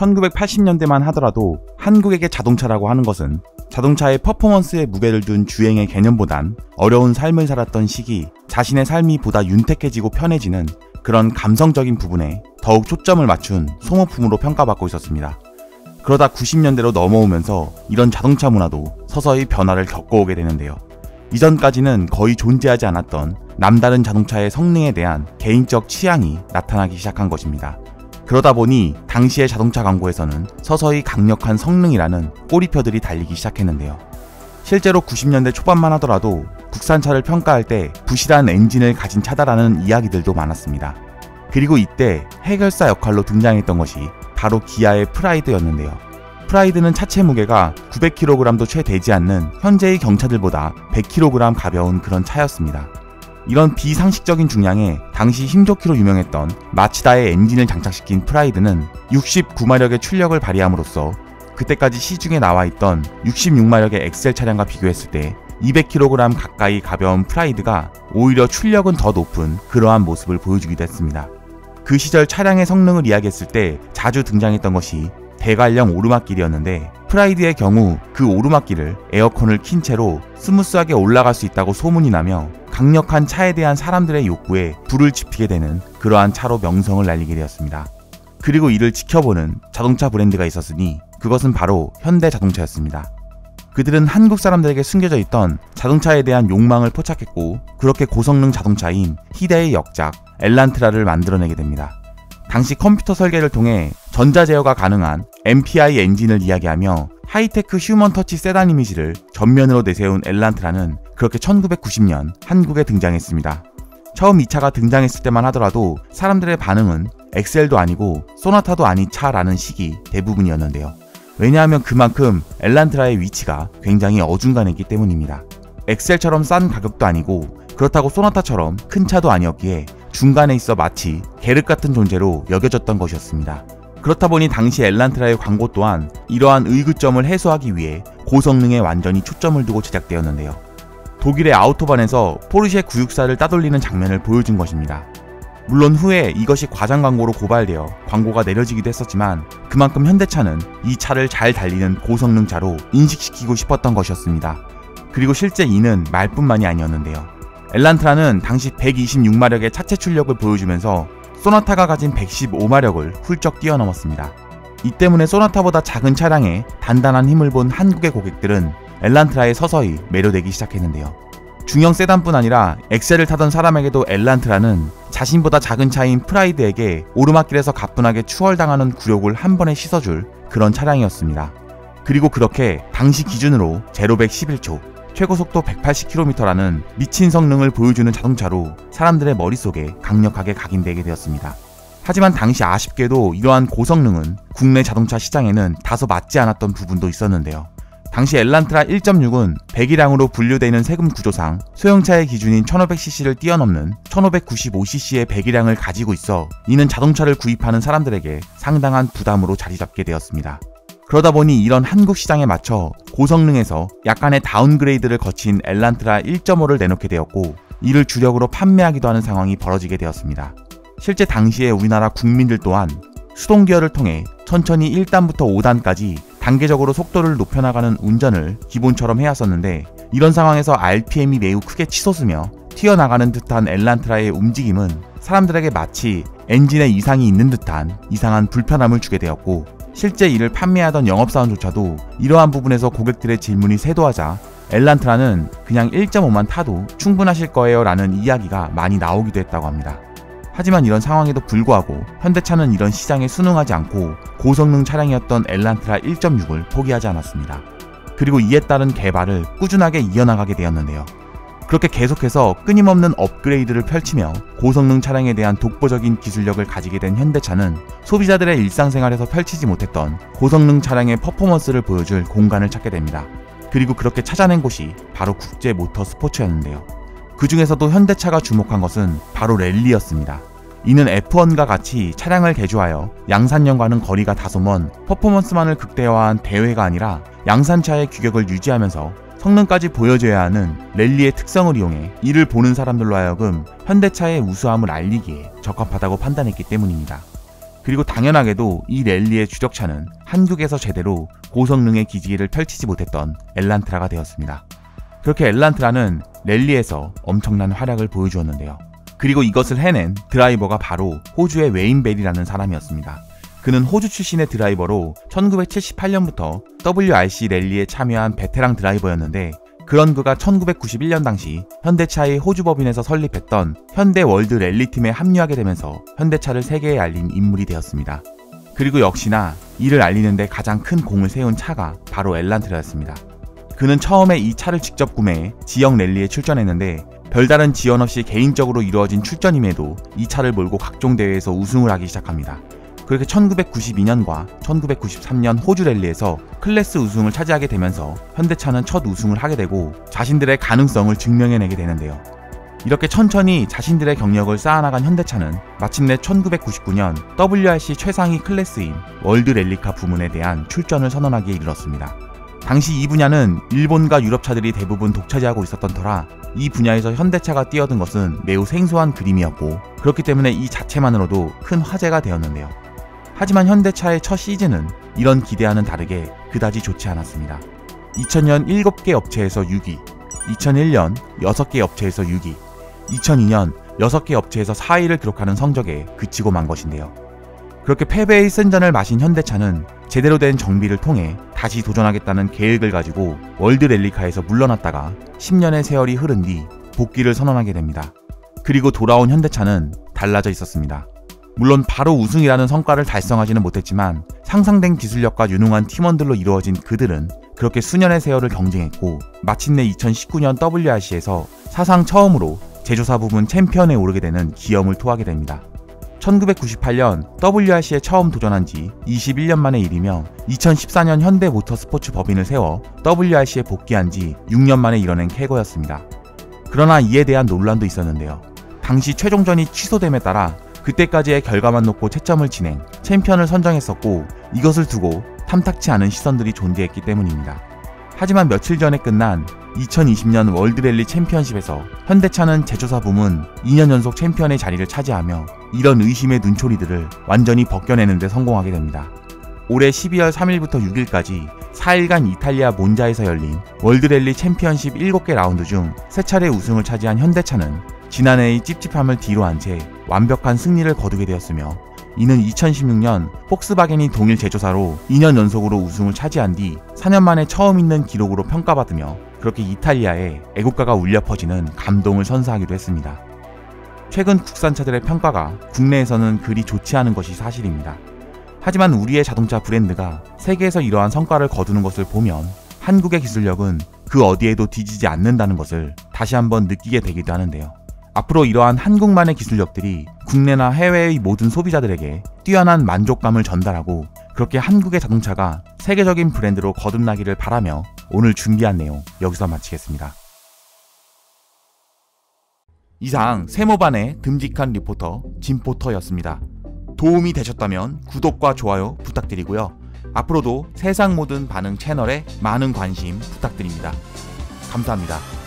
1980년대만 하더라도 한국에게 자동차라고 하는 것은 자동차의 퍼포먼스에 무게를 둔 주행의 개념보단 어려운 삶을 살았던 시기, 자신의 삶이 보다 윤택해지고 편해지는 그런 감성적인 부분에 더욱 초점을 맞춘 소모품으로 평가받고 있었습니다. 그러다 90년대로 넘어오면서 이런 자동차 문화도 서서히 변화를 겪어오게 되는데요. 이전까지는 거의 존재하지 않았던 남다른 자동차의 성능에 대한 개인적 취향이 나타나기 시작한 것입니다. 그러다 보니 당시의 자동차 광고에서는 서서히 강력한 성능이라는 꼬리표들이 달리기 시작했는데요. 실제로 90년대 초반만 하더라도 국산차를 평가할 때 부실한 엔진을 가진 차다라는 이야기들도 많았습니다. 그리고 이때 해결사 역할로 등장했던 것이 바로 기아의 프라이드였는데요. 프라이드는 차체 무게가 900kg도 채 되지 않는 현재의 경차들보다 100kg 가벼운 그런 차였습니다. 이런 비상식적인 중량에 당시 힘좋기로 유명했던 마츠다의 엔진을 장착시킨 프라이드는 69마력의 출력을 발휘함으로써 그때까지 시중에 나와 있던 66마력의 엑셀 차량과 비교했을 때 200kg 가까이 가벼운 프라이드가 오히려 출력은 더 높은 그러한 모습을 보여주기도 했습니다. 그 시절 차량의 성능을 이야기했을 때 자주 등장했던 것이 대관령 오르막길이었는데 프라이드의 경우 그 오르막길을 에어컨을 킨 채로 스무스하게 올라갈 수 있다고 소문이 나며 강력한 차에 대한 사람들의 욕구에 불을 지피게 되는 그러한 차로 명성을 날리게 되었습니다. 그리고 이를 지켜보는 자동차 브랜드가 있었으니 그것은 바로 현대 자동차였습니다. 그들은 한국 사람들에게 숨겨져 있던 자동차에 대한 욕망을 포착했고 그렇게 고성능 자동차인 희대의 역작 엘란트라를 만들어내게 됩니다. 당시 컴퓨터 설계를 통해 전자 제어가 가능한 MPI 엔진을 이야기하며 하이테크 human touch 세단 이미지를 전면으로 내세운 엘란트라는 그렇게 1990년 한국에 등장했습니다. 처음 이 차가 등장했을 때만 하더라도 사람들의 반응은 엑셀도 아니고 소나타도 아닌 차라는 식이 대부분이었는데요. 왜냐하면 그만큼 엘란트라의 위치가 굉장히 어중간했기 때문입니다. 엑셀처럼 싼 가격도 아니고 그렇다고 소나타처럼 큰 차도 아니었기에 중간에 있어 마치 계륵 같은 존재로 여겨졌던 것이었습니다. 그렇다 보니 당시 엘란트라의 광고 또한 이러한 의구점을 해소하기 위해 고성능에 완전히 초점을 두고 제작되었는데요. 독일의 아우토반에서 포르쉐 964를 따돌리는 장면을 보여준 것입니다. 물론 후에 이것이 과장 광고로 고발되어 광고가 내려지기도 했었지만 그만큼 현대차는 이 차를 잘 달리는 고성능 차로 인식시키고 싶었던 것이었습니다. 그리고 실제 이는 말뿐만이 아니었는데요. 엘란트라는 당시 126마력의 차체 출력을 보여주면서 소나타가 가진 115마력을 훌쩍 뛰어넘었습니다. 이 때문에 소나타보다 작은 차량에 단단한 힘을 본 한국의 고객들은 엘란트라에 서서히 매료되기 시작했는데요. 중형 세단뿐 아니라 엑셀을 타던 사람에게도 엘란트라는 자신보다 작은 차인 프라이드에게 오르막길에서 가뿐하게 추월당하는 굴욕을 한 번에 씻어줄 그런 차량이었습니다. 그리고 그렇게 당시 기준으로 제로 111초, 최고 속도 180km라는 미친 성능을 보여주는 자동차로 사람들의 머릿속에 강력하게 각인되게 되었습니다. 하지만 당시 아쉽게도 이러한 고성능은 국내 자동차 시장에는 다소 맞지 않았던 부분도 있었는데요. 당시 엘란트라 1.6은 배기량으로 분류되는 세금 구조상 소형차의 기준인 1500cc를 뛰어넘는 1595cc의 배기량을 가지고 있어 이는 자동차를 구입하는 사람들에게 상당한 부담으로 자리 잡게 되었습니다. 그러다 보니 이런 한국 시장에 맞춰 고성능에서 약간의 다운그레이드를 거친 엘란트라 1.5를 내놓게 되었고 이를 주력으로 판매하기도 하는 상황이 벌어지게 되었습니다. 실제 당시에 우리나라 국민들 또한 수동 기어를 통해 천천히 1단부터 5단까지 단계적으로 속도를 높여나가는 운전을 기본처럼 해왔었는데 이런 상황에서 RPM이 매우 크게 치솟으며 튀어나가는 듯한 엘란트라의 움직임은 사람들에게 마치 엔진에 이상이 있는 듯한 이상한 불편함을 주게 되었고 실제 이를 판매하던 영업사원조차도 이러한 부분에서 고객들의 질문이 쇄도하자 엘란트라는 그냥 1.5만 타도 충분하실 거예요 라는 이야기가 많이 나오기도 했다고 합니다. 하지만 이런 상황에도 불구하고 현대차는 이런 시장에 순응하지 않고 고성능 차량이었던 엘란트라 1.6을 포기하지 않았습니다. 그리고 이에 따른 개발을 꾸준하게 이어나가게 되었는데요. 그렇게 계속해서 끊임없는 업그레이드를 펼치며 고성능 차량에 대한 독보적인 기술력을 가지게 된 현대차는 소비자들의 일상생활에서 펼치지 못했던 고성능 차량의 퍼포먼스를 보여줄 공간을 찾게 됩니다. 그리고 그렇게 찾아낸 곳이 바로 국제 모터 스포츠였는데요. 그 중에서도 현대차가 주목한 것은 바로 랠리였습니다. 이는 F1과 같이 차량을 개조하여 양산형과는 거리가 다소 먼 퍼포먼스만을 극대화한 대회가 아니라 양산차의 규격을 유지하면서 성능까지 보여줘야 하는 랠리의 특성을 이용해 이를 보는 사람들로 하여금 현대차의 우수함을 알리기에 적합하다고 판단했기 때문입니다. 그리고 당연하게도 이 랠리의 주력차는 한국에서 제대로 고성능의 기지를 펼치지 못했던 엘란트라가 되었습니다. 그렇게 엘란트라는 랠리에서 엄청난 활약을 보여주었는데요. 그리고 이것을 해낸 드라이버가 바로 호주의 웨인 벨이라는 사람이었습니다. 그는 호주 출신의 드라이버로 1978년부터 WRC 랠리에 참여한 베테랑 드라이버였는데 그런 그가 1991년 당시 현대차의 호주 법인에서 설립했던 현대 월드 랠리팀에 합류하게 되면서 현대차를 세계에 알린 인물이 되었습니다. 그리고 역시나 이를 알리는데 가장 큰 공을 세운 차가 바로 엘란트라였습니다. 그는 처음에 이 차를 직접 구매해 지역 랠리에 출전했는데 별다른 지원 없이 개인적으로 이루어진 출전임에도 이 차를 몰고 각종 대회에서 우승을 하기 시작합니다. 그렇게 1992년과 1993년 호주 랠리에서 클래스 우승을 차지하게 되면서 현대차는 첫 우승을 하게 되고 자신들의 가능성을 증명해내게 되는데요. 이렇게 천천히 자신들의 경력을 쌓아나간 현대차는 마침내 1999년 WRC 최상위 클래스인 world rally car 부문에 대한 출전을 선언하기에 이르렀습니다. 당시 이 분야는 일본과 유럽 차들이 대부분 독차지하고 있었던 터라 이 분야에서 현대차가 뛰어든 것은 매우 생소한 그림이었고 그렇기 때문에 이 자체만으로도 큰 화제가 되었는데요. 하지만 현대차의 첫 시즌은 이런 기대와는 다르게 그다지 좋지 않았습니다. 2000년 7개 업체에서 6위, 2001년 6개 업체에서 6위, 2002년 6개 업체에서 4위를 기록하는 성적에 그치고 만 것인데요. 그렇게 패배의 쓴전을 마신 현대차는 제대로 된 정비를 통해 다시 도전하겠다는 계획을 가지고 월드 랠리카에서 물러났다가 10년의 세월이 흐른 뒤 복귀를 선언하게 됩니다. 그리고 돌아온 현대차는 달라져 있었습니다. 물론 바로 우승이라는 성과를 달성하지는 못했지만 상상된 기술력과 유능한 팀원들로 이루어진 그들은 그렇게 수년의 세월을 경쟁했고 마침내 2019년 WRC에서 사상 처음으로 제조사 부분 챔피언에 오르게 되는 기염을 토하게 됩니다. 1998년 WRC에 처음 도전한 지 21년 만의 일이며 2014년 현대 모터스포츠 법인을 세워 WRC에 복귀한 지 6년 만에 이뤄낸 캐거였습니다. 그러나 이에 대한 논란도 있었는데요. 당시 최종전이 취소됨에 따라 그때까지의 결과만 놓고 채점을 진행, 챔피언을 선정했었고 이것을 두고 탐탁치 않은 시선들이 존재했기 때문입니다. 하지만 며칠 전에 끝난 2020년 월드랠리 챔피언십에서 현대차는 제조사 부문 2년 연속 챔피언의 자리를 차지하며 이런 의심의 눈초리들을 완전히 벗겨내는 데 성공하게 됩니다. 올해 12월 3일부터 6일까지 4일간 이탈리아 몬자에서 열린 월드랠리 챔피언십 7개 라운드 중 3차례 우승을 차지한 현대차는 지난해의 찝찝함을 뒤로 한 채 완벽한 승리를 거두게 되었으며 이는 2016년 폭스바겐이 동일 제조사로 2년 연속으로 우승을 차지한 뒤 4년 만에 처음 있는 기록으로 평가받으며 그렇게 이탈리아에 애국가가 울려 퍼지는 감동을 선사하기도 했습니다. 최근 국산차들의 평가가 국내에서는 그리 좋지 않은 것이 사실입니다. 하지만 우리의 자동차 브랜드가 세계에서 이러한 성과를 거두는 것을 보면 한국의 기술력은 그 어디에도 뒤지지 않는다는 것을 다시 한번 느끼게 되기도 하는데요. 앞으로 이러한 한국만의 기술력들이 국내나 해외의 모든 소비자들에게 뛰어난 만족감을 전달하고 그렇게 한국의 자동차가 세계적인 브랜드로 거듭나기를 바라며 오늘 준비한 내용 여기서 마치겠습니다. 이상 세모반의 듬직한 리포터 진포터였습니다. 도움이 되셨다면 구독과 좋아요 부탁드리고요. 앞으로도 세상 모든 반응 채널에 많은 관심 부탁드립니다. 감사합니다.